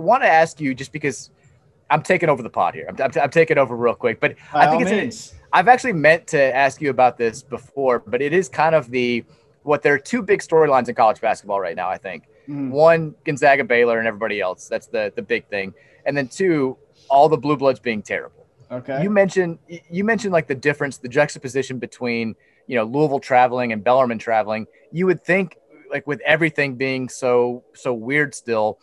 want to ask you just because I'm taking over the pod here. I'm, I'm, I'm taking over real quick, but By I think it's. An, I've actually meant to ask you about this before, but it is kind of the what there are two big storylines in college basketball right now. I think mm-hmm. one Gonzaga, Baylor, and everybody else. That's the the big thing, and then two, all the blue bloods being terrible. Okay. You mentioned you mentioned like the difference, the juxtaposition between you know Louisville traveling and Bellarmine traveling. You would think like with everything being so so weird still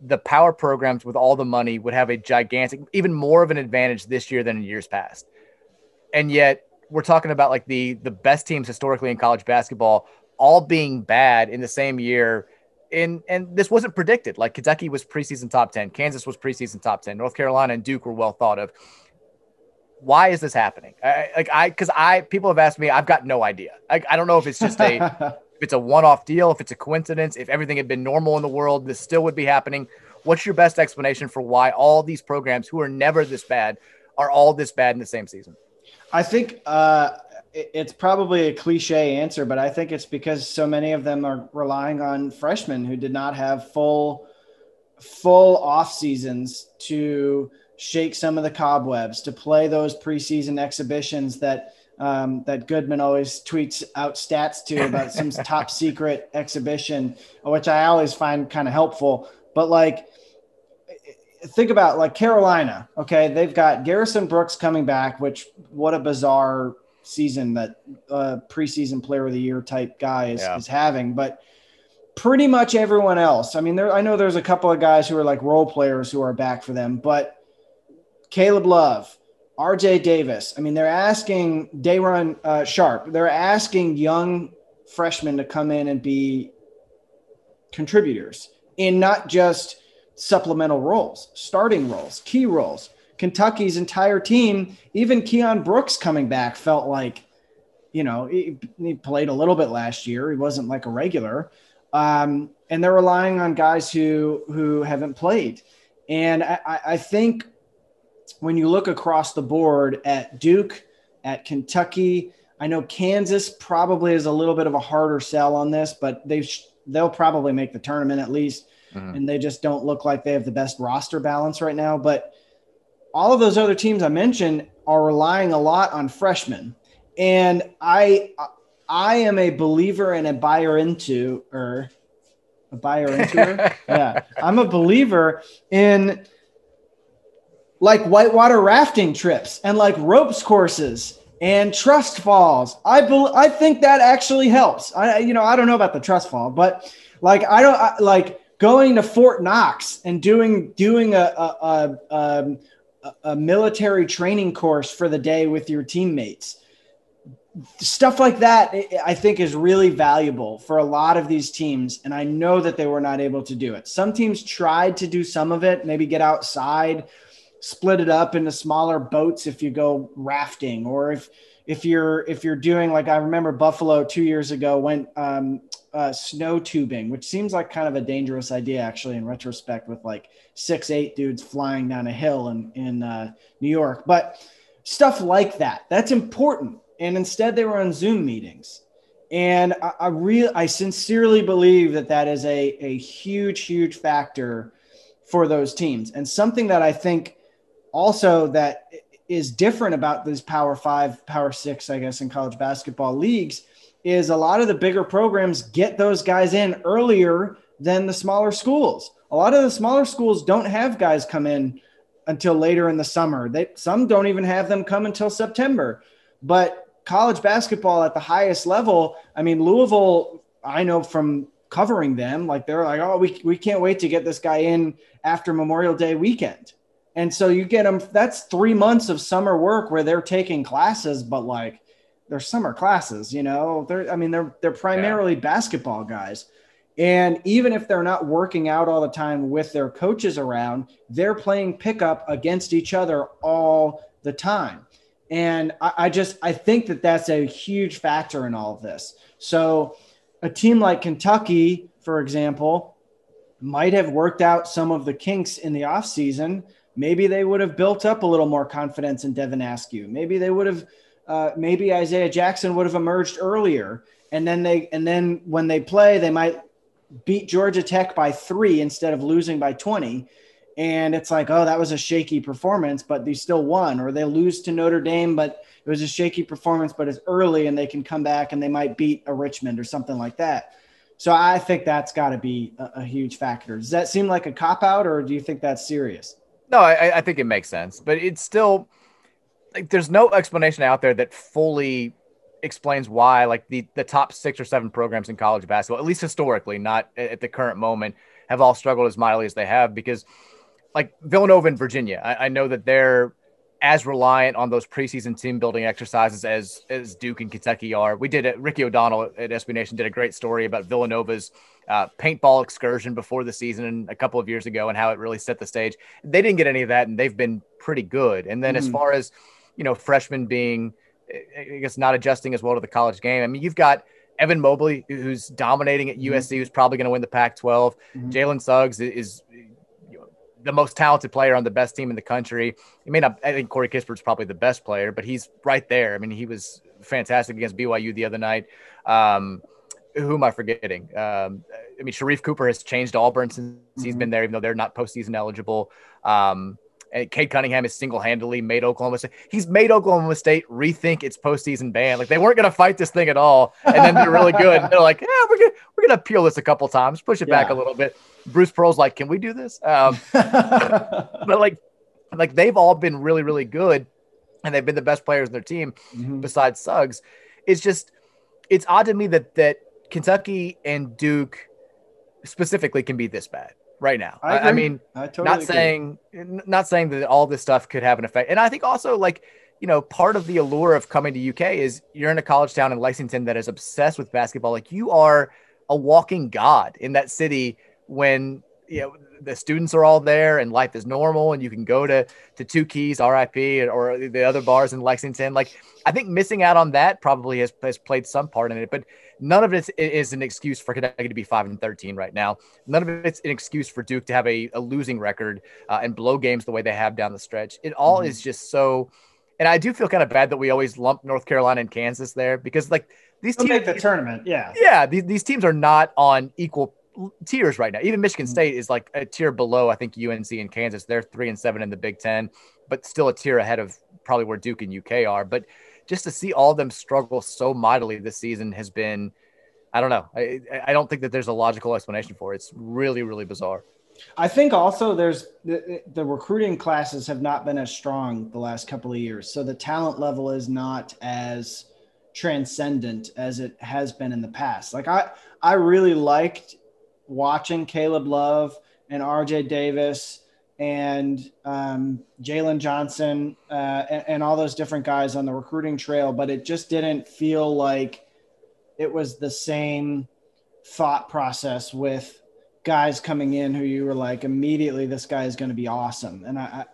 the power programs with all the money would have a gigantic, even more of an advantage this year than in years past. And yet we're talking about like the the best teams historically in college basketball all being bad in the same year. And and this wasn't predicted. Like Kentucky was preseason top 10, Kansas was preseason top 10, North Carolina and Duke were well thought of. Why is this happening? I, like I because I people have asked me, I've got no idea. I, I don't know if it's just a if it's a one-off deal, if it's a coincidence, if everything had been normal in the world, this still would be happening. What's your best explanation for why all these programs who are never this bad are all this bad in the same season? I think uh, it's probably a cliche answer, but I think it's because so many of them are relying on freshmen who did not have full full off seasons to shake some of the cobwebs, to play those preseason exhibitions that um, that Goodman always tweets out stats to about some top secret exhibition, which I always find kind of helpful. But like, think about like Carolina. Okay, they've got Garrison Brooks coming back, which what a bizarre season that uh, preseason player of the year type guy is, yeah. is having. But pretty much everyone else. I mean, there I know there's a couple of guys who are like role players who are back for them, but Caleb Love, RJ Davis. I mean, they're asking Day'Ron uh, Sharpe. They're asking young freshmen to come in and be contributors in not just supplemental roles, starting roles, key roles. Kentucky's entire team, even Keion Brooks coming back, felt like, you know, he, he played a little bit last year. He wasn't like a regular, um, and they're relying on guys who who haven't played. And I, I think when you look across the board at Duke, at Kentucky, I know Kansas probably is a little bit of a harder sell on this, but they they'll probably make the tournament at least, mm-hmm. and they just don't look like they have the best roster balance right now. But all of those other teams I mentioned are relying a lot on freshmen, and I I am a believer and a buyer into or a buyer into yeah I'm a believer in like whitewater rafting trips and like ropes courses and trust falls. I be- I think that actually helps. I you know I don't know about the trust fall, but like I don't I, like going to Fort Knox and doing doing a a, a um, a, a military training course for the day with your teammates. Stuff like that, I think, is really valuable for a lot of these teams. And I know that they were not able to do it. Some teams tried to do some of it, maybe get outside split it up into smaller boats if you go rafting or if if you're if you're doing like I remember Buffalo two years ago went um, uh, snow tubing, which seems like kind of a dangerous idea actually in retrospect with like six eight dudes flying down a hill in in uh, New York, but stuff like that that's important. And instead they were on Zoom meetings, and I, I really I sincerely believe that that is a a huge huge factor for those teams. And something that I think also that is different about these power five power six i guess in college basketball leagues is a lot of the bigger programs get those guys in earlier than the smaller schools. A lot of the smaller schools don't have guys come in until later in the summer. They some don't even have them come until september. But college basketball at the highest level i mean louisville i know from covering them like they're like oh we, we can't wait to get this guy in after memorial day weekend and so you get them, that's three months of summer work where they're taking classes, but like they're summer classes, you know, they're, I mean, they're, they're primarily yeah. basketball guys. And even if they're not working out all the time with their coaches around, they're playing pickup against each other all the time. And I, I, just I think that that's a huge factor in all of this. So a team like Kentucky, for example, might have worked out some of the kinks in the offseason maybe they would have built up a little more confidence in Devin Askew. Maybe they would have, uh, maybe Isaiah Jackson would have emerged earlier. And then they, and then when they play, they might beat Georgia Tech by three instead of losing by 20. and it's like, oh, that was a shaky performance, but they still won, or they lose to Notre Dame, but it was a shaky performance, but it's early and they can come back and they might beat a Richmond or something like that. So I think that's got to be a, a, huge factor. Does that seem like a cop out, or do you think that's serious? No, I, I think it makes sense, but it's still like there's no explanation out there that fully explains why like the the top six or seven programs in college basketball, at least historically, not at the current moment, have all struggled as mightily as they have because like Villanova and Virginia, I, I, know that they're as reliant on those preseason team building exercises as as Duke and Kentucky are. We did it. Ricky O'Donnell at SB Nation did a great story about Villanova's uh, paintball excursion before the season a couple of years ago and how it really set the stage. They didn't get any of that, and they've been pretty good. And then mm. as far as you know, freshmen being, I guess, not adjusting as well to the college game. I mean, you've got Evan Mobley, who's dominating at USC, mm-hmm. who's probably going to win the Pac 12. Mm-hmm. Jalen Suggs is, the most talented player on the best team in the country. He may not, I think Corey Kispert's probably the best player, but he's right there. I mean, he was fantastic against BYU the other night. Um, who am I forgetting? Um, I mean, Sharife Cooper has changed Auburn since mm-hmm. he's been there, even though they're not postseason eligible. Um, and Cade Cunningham has single-handedly made Oklahoma State. He's made Oklahoma State rethink its postseason ban. Like they weren't going to fight this thing at all, and then they're really good. And they're like, yeah, we're gonna we're gonna appeal this a couple times, push it yeah. back a little bit. Bruce Pearl's like, can we do this? Um, but like, like they've all been really really good, and they've been the best players in their team mm-hmm. besides Suggs. It's just it's odd to me that that Kentucky and Duke specifically can be this bad right now. I, I mean, I totally not agree. saying not saying that all this stuff could have an effect. And I think also like you know part of the allure of coming to UK is you're in a college town in Lexington that is obsessed with basketball. Like you are a walking god in that city when you know the students are all there and life is normal and you can go to to two keys rip or the other bars in lexington like i think missing out on that probably has, has played some part in it but none of it is an excuse for kentucky to be 5 and 13 right now. None of it's an excuse for duke to have a, a losing record uh, and blow games the way they have down the stretch. It all mm-hmm. is just so and i do feel kind of bad that we always lump north carolina and kansas there because like these teams make the tournament yeah. Yeah these, these teams are not on equal tiers right now. Even Michigan mm-hmm. State is like a tier below, I think UNC and Kansas. They're three and seven in the Big Ten, but still a tier ahead of probably where Duke and UK are. But just to see all of them struggle so mightily this season has been, I don't know. I, I don't think that there's a logical explanation for it. It's really, really bizarre. I think also there's the, the recruiting classes have not been as strong the last couple of years. So the talent level is not as transcendent as it has been in the past. Like I, I really liked watching Caleb Love and RJ Davis and um, Jalen Johnson uh, and, and, all those different guys on the recruiting trail, but it just didn't feel like it was the same thought process with guys coming in who you were like immediately this guy is going to be awesome. And I,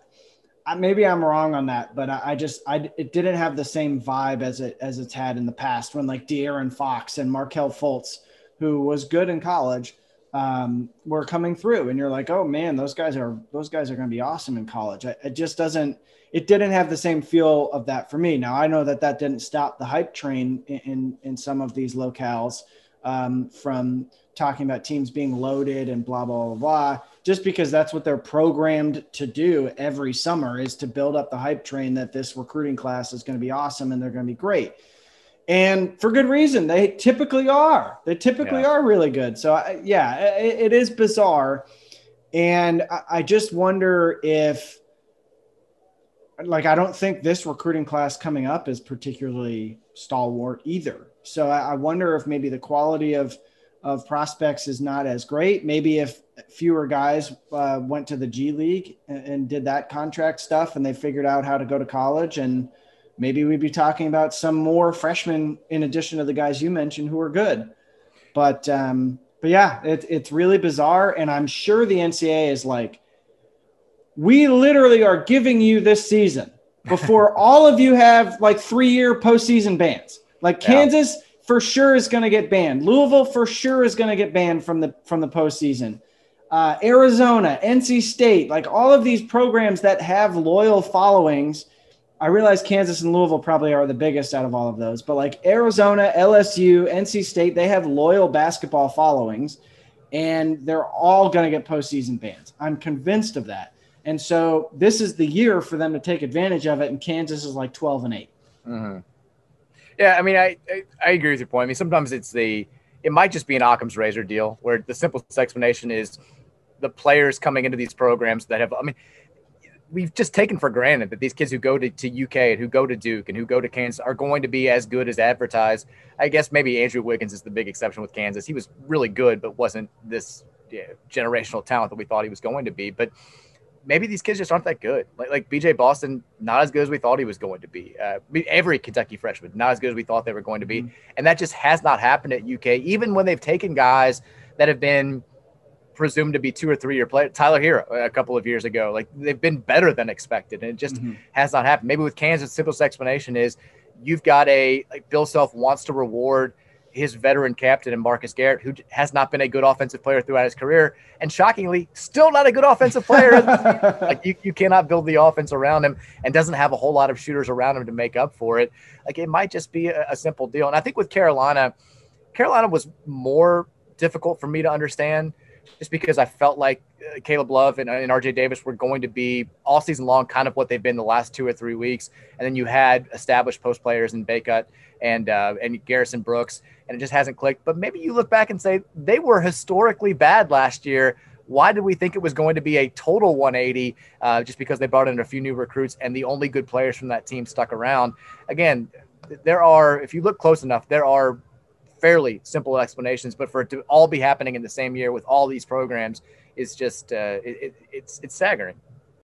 I, maybe I'm wrong on that, but I, I, just I it didn't have the same vibe as it as it's had in the past when like De'Aaron Fox and Markelle Fultz, who was good in college um, were coming through, and you're like, oh man, those guys are those guys are going to be awesome in college. It, it just doesn't. It didn't have the same feel of that for me. Now I know that that didn't stop the hype train in in, in some of these locales um, from talking about teams being loaded and blah blah blah blah. Just because that's what they're programmed to do every summer is to build up the hype train that this recruiting class is going to be awesome and they're going to be great and for good reason. They typically are. They typically yeah. are really good. So yeah, it, it is bizarre, and I, I just wonder if, like, I don't think this recruiting class coming up is particularly stalwart either. So I, I wonder if maybe the quality of of prospects is not as great. Maybe if fewer guys uh, went to the G League and, and did that contract stuff, and they figured out how to go to college and maybe we'd be talking about some more freshmen in addition to the guys you mentioned who are good. But um, but yeah, it, it's really bizarre, and I'm sure the NCAA is like, we literally are giving you this season before all of you have like three year postseason bans. Like Kansas yeah. for sure is going to get banned. Louisville for sure is going to get banned from the from the postseason. Uh, Arizona, NC State, like all of these programs that have loyal followings I realize Kansas and Louisville probably are the biggest out of all of those, but like Arizona, LSU, NC State, they have loyal basketball followings. and they're all going to get postseason bans. I'm convinced of that. And so this is the year for them to take advantage of it. And Kansas is like 12 and 8. Mm-hmm. Yeah, I mean, I, I, I agree with your point. I mean, sometimes it's the it might just be an Occam's razor deal where the simplest explanation is the players coming into these programs that have. I mean, we've just taken for granted that these kids who go to, to UK and who go to Duke and who go to Kansas are going to be as good as advertised. I guess maybe Andrew Wiggins is the big exception with Kansas. He was really good, but wasn't this yeah, generational talent that we thought he was going to be. But maybe these kids just aren't that good. Like, like BJ Boston, not as good as we thought he was going to be. Uh, every Kentucky freshman, not as good as we thought they were going to be. Mm-hmm. And that just has not happened at UK, even when they've taken guys that have been presumed to be two or three year player. Tyler Herro a couple of years ago, like they've been better than expected. And it just mm-hmm. has not happened. Maybe with Kansas, simplest explanation is you've got a, like Bill Self wants to reward – his veteran captain and Marcus Garrett, who has not been a good offensive player throughout his career, and shockingly, still not a good offensive player. like you, you cannot build the offense around him, and doesn't have a whole lot of shooters around him to make up for it. Like it might just be a, a simple deal. And I think with Carolina, Carolina was more difficult for me to understand, just because I felt like uh, Caleb Love and, and RJ Davis were going to be all season long, kind of what they've been the last two or three weeks, and then you had established post players in Bacot and uh, and Garrison Brooks and it just hasn't clicked. But maybe you look back and say they were historically bad last year. Why did we think it was going to be a total 180 uh, just because they brought in a few new recruits and the only good players from that team stuck around? Again, there are, if you look close enough, there are fairly simple explanations, but for it to all be happening in the same year with all these programs is just, uh, it, it's, it's staggering.